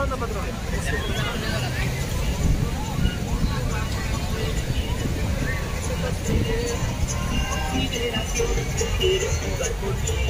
Ronda para atrás. Consideración, quieres jugar conmigo.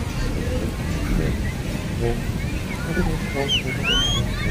ね。ね。ありがとうございます。